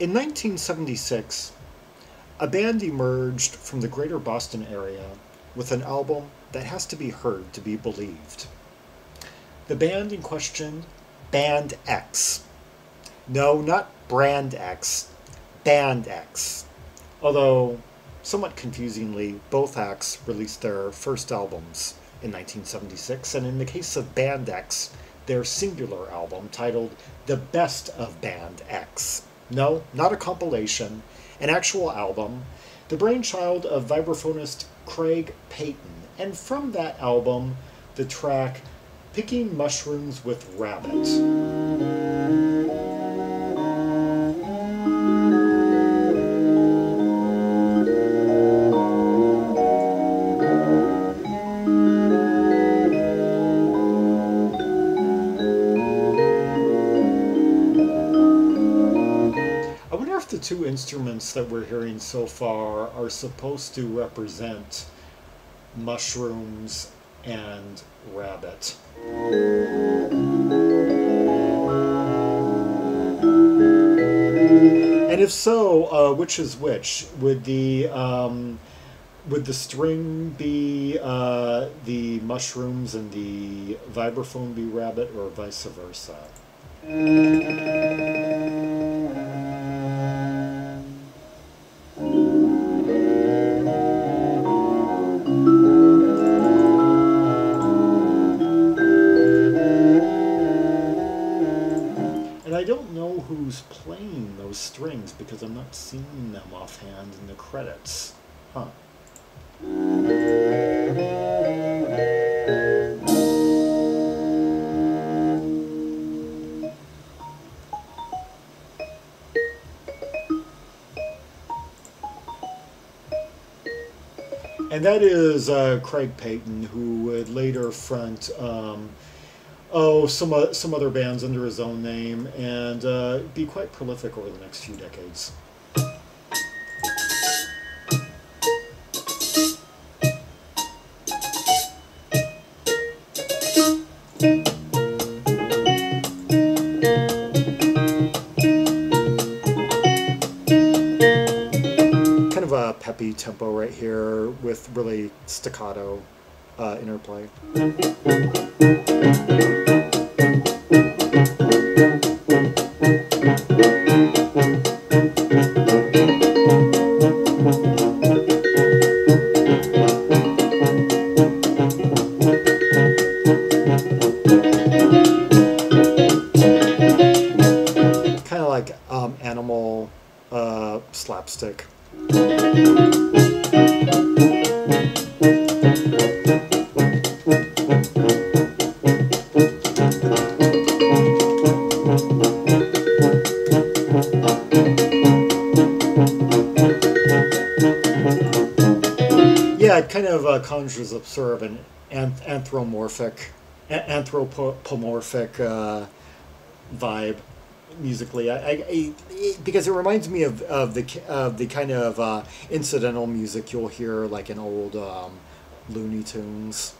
In 1976, a band emerged from the greater Boston area with an album that has to be heard to be believed. The band in question, Band X. No, not Brand X, Band X. Although, somewhat confusingly, both acts released their first albums in 1976, and in the case of Band X, their singular album titled The Best of Band X. No, not a compilation, an actual album, the brainchild of vibraphonist Craig Peyton, and from that album, the track Picking Mushrooms with Rabbit. That we're hearing so far are supposed to represent mushrooms and rabbit. And if so, uh, which is which? Would the um, would the string be uh, the mushrooms and the vibraphone be rabbit, or vice versa? Because I'm not seeing them offhand in the credits. Huh. And that is uh, Craig Peyton, who would later front um, oh some o- some other bands under his own name and uh, be quite prolific over the next few decades. Kind of a peppy tempo right here with really staccato uh, interplay. Kind of uh, conjures up sort of an anth- anthropomorphic, anthropomorphic uh, vibe musically. I, I, I- because it reminds me of, of the of the kind of uh, incidental music you'll hear like in old um, Looney Tunes.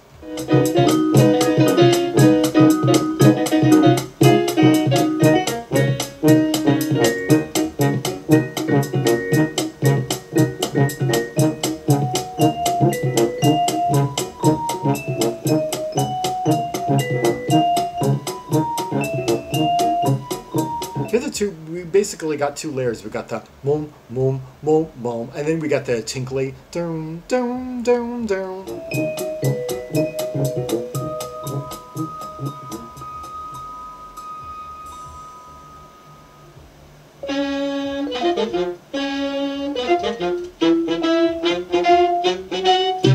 Basically got two layers. We got the boom, boom, boom, boom, and then we got the tinkly doom, doom, doom, doom.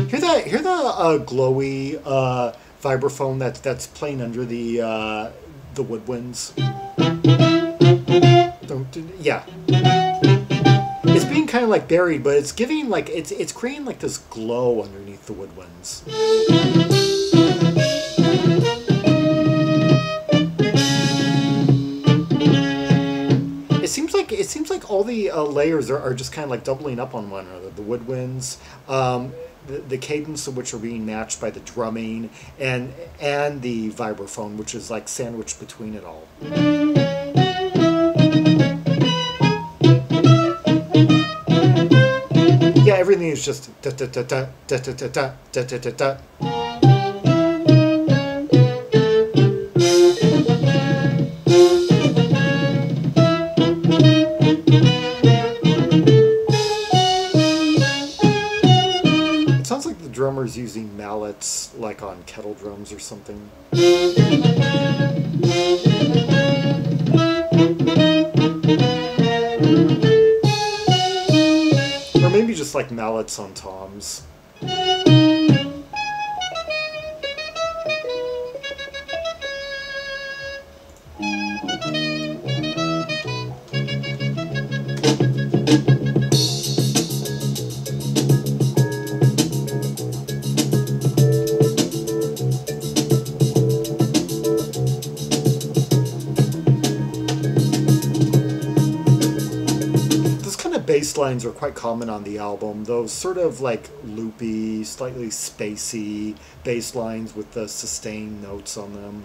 Hear that? Hear the uh, glowy uh, vibraphone that that's playing under the uh, the woodwinds. Yeah. It's being kind of like buried, but it's giving like it's it's creating like this glow underneath the woodwinds. It seems like it seems like all the uh, layers are, are just kind of like doubling up on one another. The woodwinds, um, the, the cadence of which are being matched by the drumming, and and the vibraphone, which is like sandwiched between it all. It's just da da da da da da da da da da da. It sounds like the drummer's using mallets like on kettle drums or something. mallets sometimes. Lines are quite common on the album. Those sort of like loopy, slightly spacey bass lines with the sustained notes on them.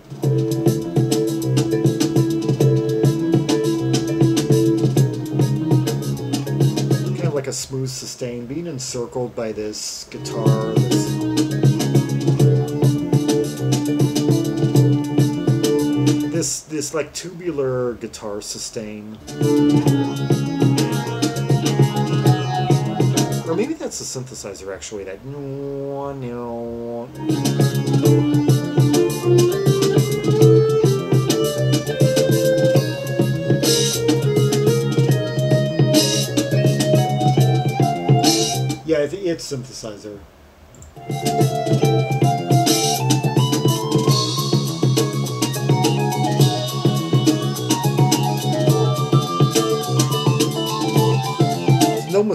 Kind of like a smooth sustain, being encircled by this guitar. This, this, this like tubular guitar sustain. Or maybe that's the synthesizer actually. That. Yeah, it's synthesizer.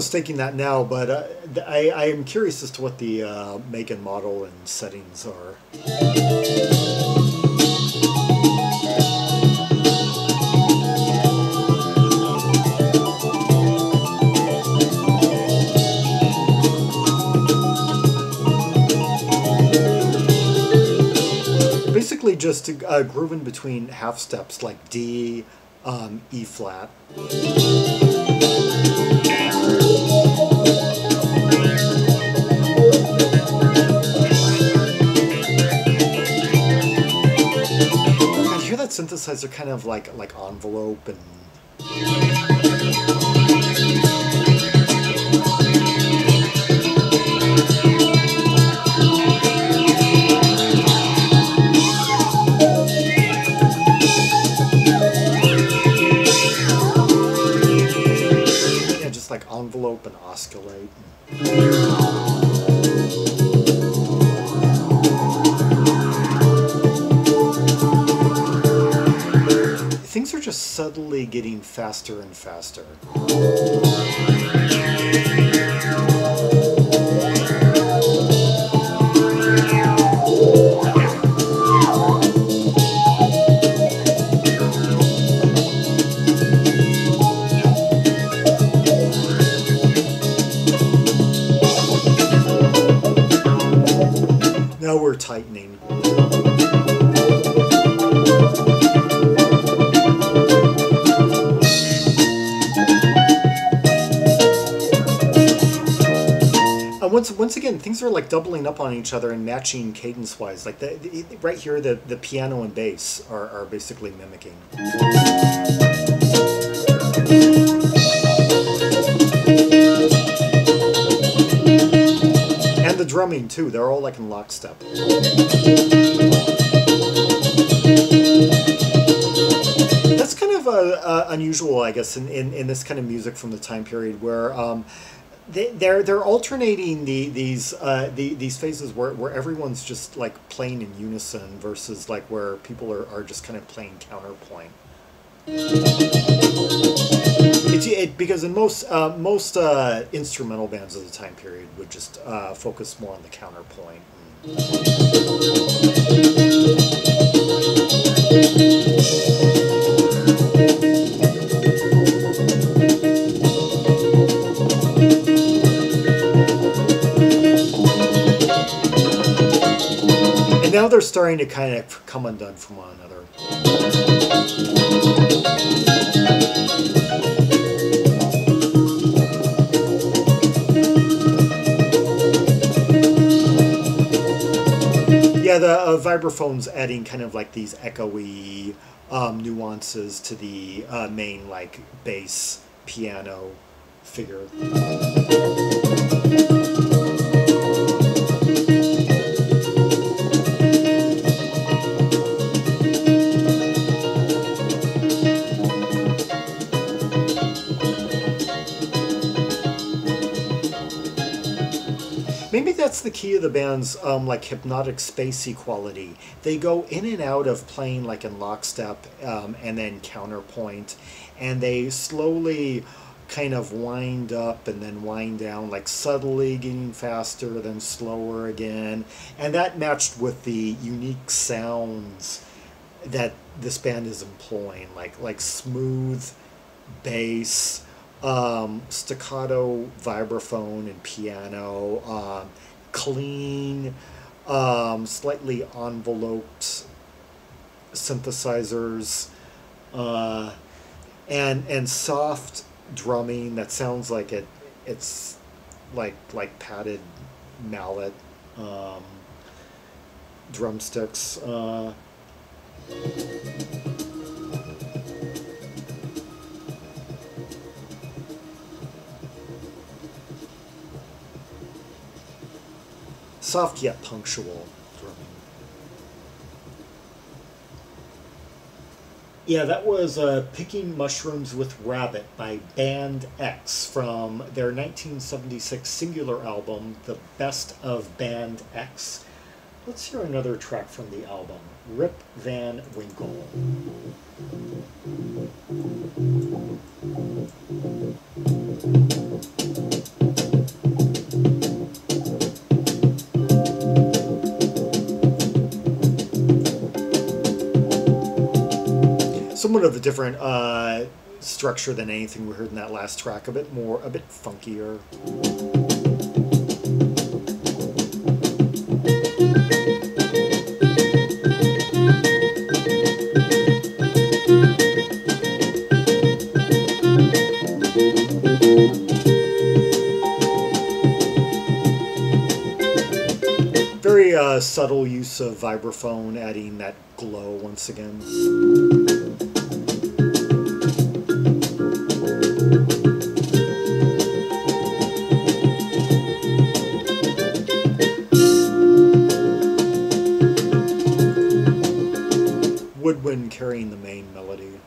No mistaking that now, but uh, I, I am curious as to what the uh, make and model and settings are. Basically, just uh, grooving between half steps like D, um, E flat. I hear that synthesizer kind of like like envelope and getting faster and faster. Again, things are like doubling up on each other and matching cadence wise. Like the, the right here, the the piano and bass are, are basically mimicking. And the drumming too. They're all like in lockstep. That's kind of uh, uh, unusual, I guess, in, in, in this kind of music from the time period where um, they, they're they're alternating the these uh, the, these phases where, where everyone's just like playing in unison versus like where people are, are just kind of playing counterpoint. It's, it, because in most uh, most uh, instrumental bands of the time period would just uh, focus more on the counterpoint. And are starting to kind of come undone from one another. Yeah, the uh, vibraphone's adding kind of like these echoey um, nuances to the uh, main like bass piano figure. That's the key of the band's um, like hypnotic spacey quality. They go in and out of playing like in lockstep um, and then counterpoint, and they slowly kind of wind up and then wind down, like subtly getting faster, then slower again, and that matched with the unique sounds that this band is employing, like like smooth bass um, staccato vibraphone and piano, um, clean, um, slightly enveloped synthesizers, uh, and and soft drumming that sounds like it it's like like padded mallet um, drumsticks. Uh, soft yet punctual drumming. Yeah, that was uh, Picking Mushrooms with Rabbit by Band X from their 1976 singular album, The Best of Band X. Let's hear another track from the album, Rip Van Winkle. Different uh, structure than anything we heard in that last track. A bit more, a bit funkier. Very uh, subtle use of vibraphone, adding that glow once again. Woodwind carrying the main melody.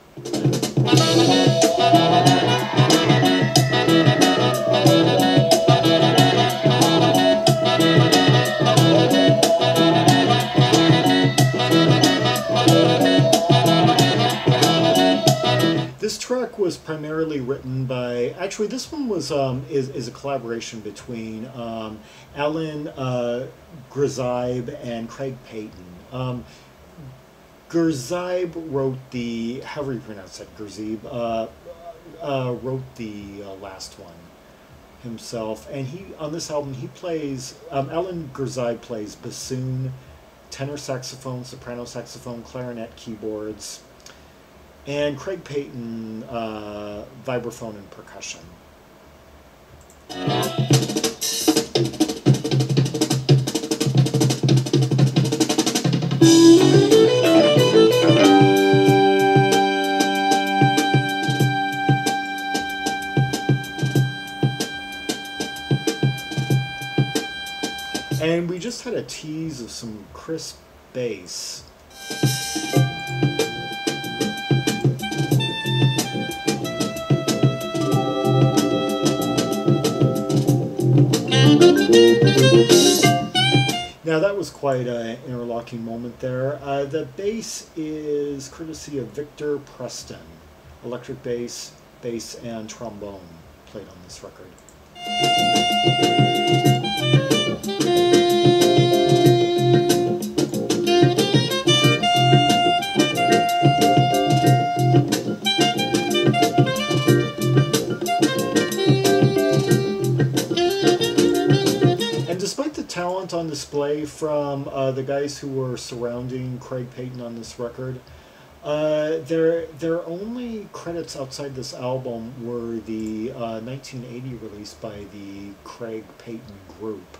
This track was primarily written by. Actually, this one was um, is, is a collaboration between um, Alan uh, and Craig Peyton. Um, Grzyb wrote the, however you pronounce that, Grzyb, uh, uh, wrote the uh, last one himself. And he, on this album, he plays, um, Alan Grzyb plays bassoon, tenor saxophone, soprano saxophone, clarinet, keyboards, and Craig Peyton, uh, vibraphone and percussion. Just had a tease of some crisp bass. Now that was quite an interlocking moment there. Uh, the bass is courtesy of Victor Preston, electric bass, bass, and trombone played on this record. On display from uh, the guys who were surrounding Craig Peyton on this record. Uh, their their only credits outside this album were the uh, 1980 release by the Craig Peyton Group,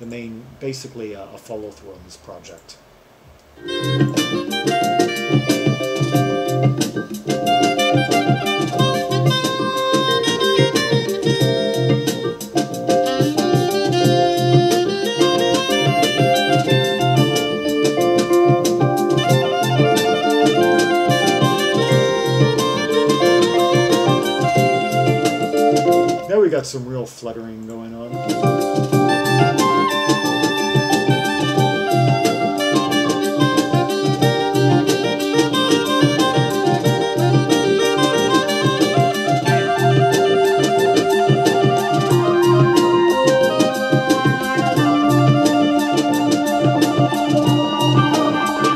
the main, basically a, a follow through on this project. Got some real fluttering going on.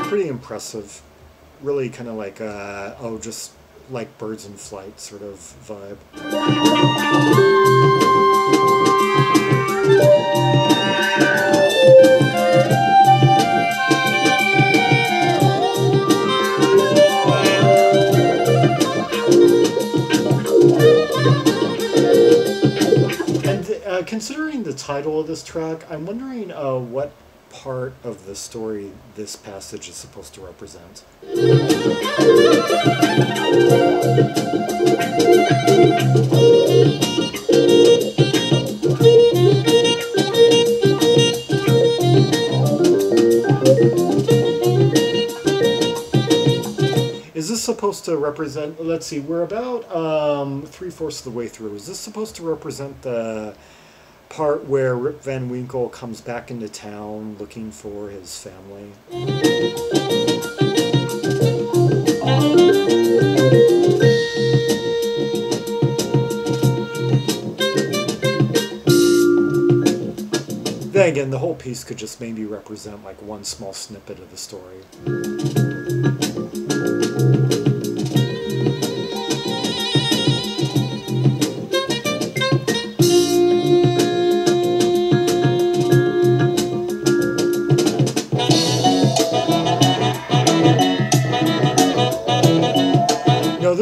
Pretty impressive. Really kind of like, uh, oh, just like birds in flight sort of vibe. Title of this track, I'm wondering uh, what part of the story this passage is supposed to represent. Is this supposed to represent? Let's see, we're about um, three fourths of the way through. Is this supposed to represent the part where Rip Van Winkle comes back into town looking for his family? Then again, the whole piece could just maybe represent like one small snippet of the story.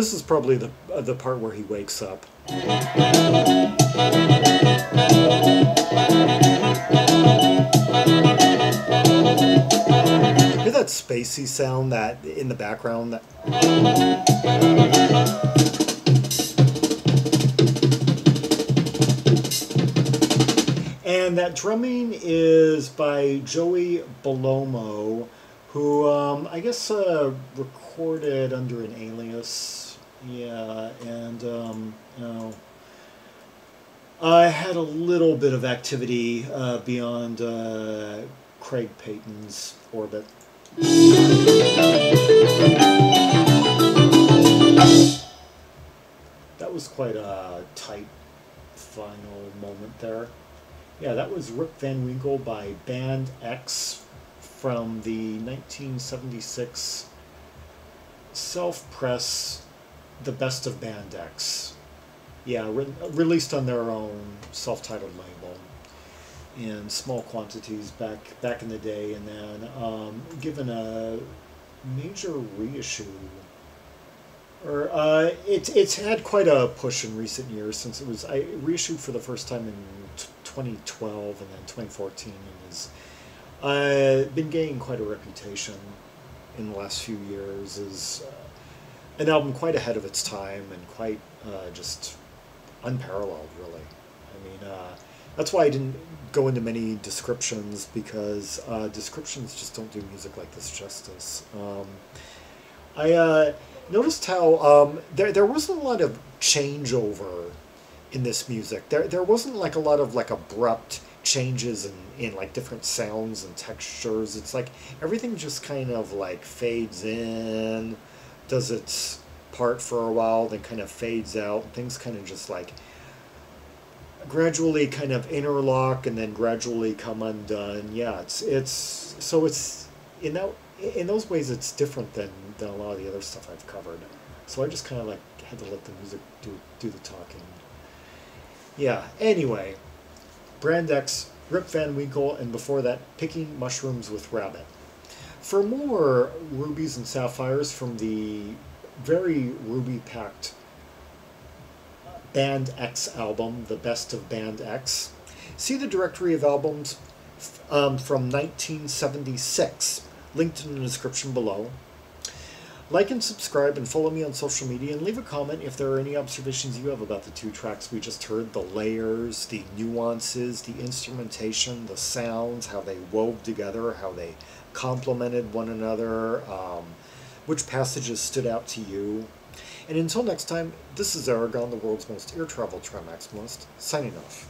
This is probably the uh, the part where he wakes up. Hear that spacey sound that in the background that And that drumming is by Joey Bellomo, who um, I guess uh, recorded under an alias. Yeah, and um, you know, I had a little bit of activity uh, beyond uh, Craig Peyton's orbit. That was quite a tight final moment there. Yeah, that was Rip Van Winkle by Band X from the 1976 self press The Best of Band. Yeah, re- released on their own self titled label in small quantities back back in the day, and then um, given a major reissue. Or uh, it's it's had quite a push in recent years since it was I reissued for the first time in t- 2012 and then 2014 and has uh, been gaining quite a reputation in the last few years as uh, an album quite ahead of its time and quite uh, just unparalleled really. I mean uh, that's why I didn't go into many descriptions because uh, descriptions just don't do music like this justice. Um, I uh, noticed how um, there there wasn't a lot of changeover in this music. There there wasn't like a lot of like abrupt changes in, in like different sounds and textures. It's like everything just kind of like fades in, does its part for a while, then kind of fades out. Things kind of just like gradually kind of interlock and then gradually come undone. Yeah, it's it's so it's in that in those ways it's different than, than a lot of the other stuff I've covered. So I just kind of like had to let the music do do the talking. Yeah. Anyway, Brand X, Rip Van Winkle, and before that, Picking Mushrooms with Rabbit. For more rubies and sapphires from the very ruby packed Band X album, The Best of Band X, see the directory of albums um, from 1976, linked in the description below. Like and subscribe and follow me on social media and leave a comment if there are any observations you have about the two tracks we just heard the layers, the nuances, the instrumentation, the sounds, how they wove together, how they complemented one another, um, which passages stood out to you. And until next time, this is Zaragon, the world's most air travel tram maximalist, signing off.